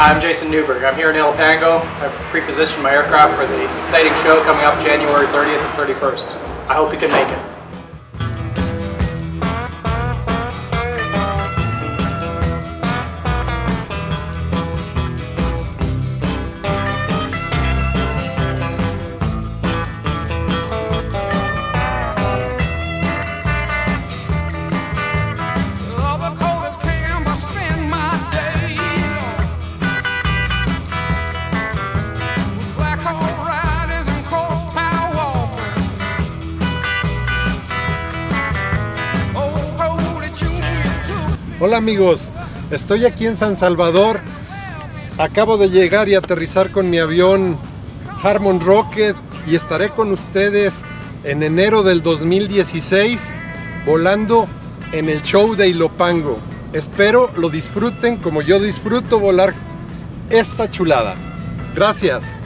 I'm Jason Newberg. I'm here in Ilopango. I've pre-positioned my aircraft for the exciting show coming up January 30th and 31st. I hope you can make it. Hola amigos, estoy aquí en San Salvador. Acabo de llegar y aterrizar con mi avión Harmon Rocket y estaré con ustedes en enero del 2016 volando en el show de Ilopango. Espero lo disfruten como yo disfruto volar esta chulada. Gracias.